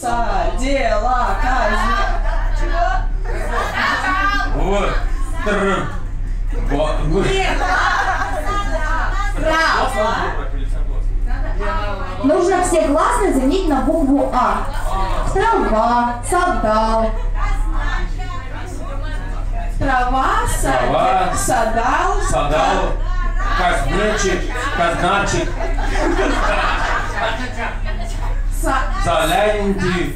Садила казна. Чего? В. Тр. Во- в. Трава. Нужно все гласные заменить на букву А. Трава, садал. Трава, Трава. сад- садал. Садал. Казнечик. Казначик. Solange.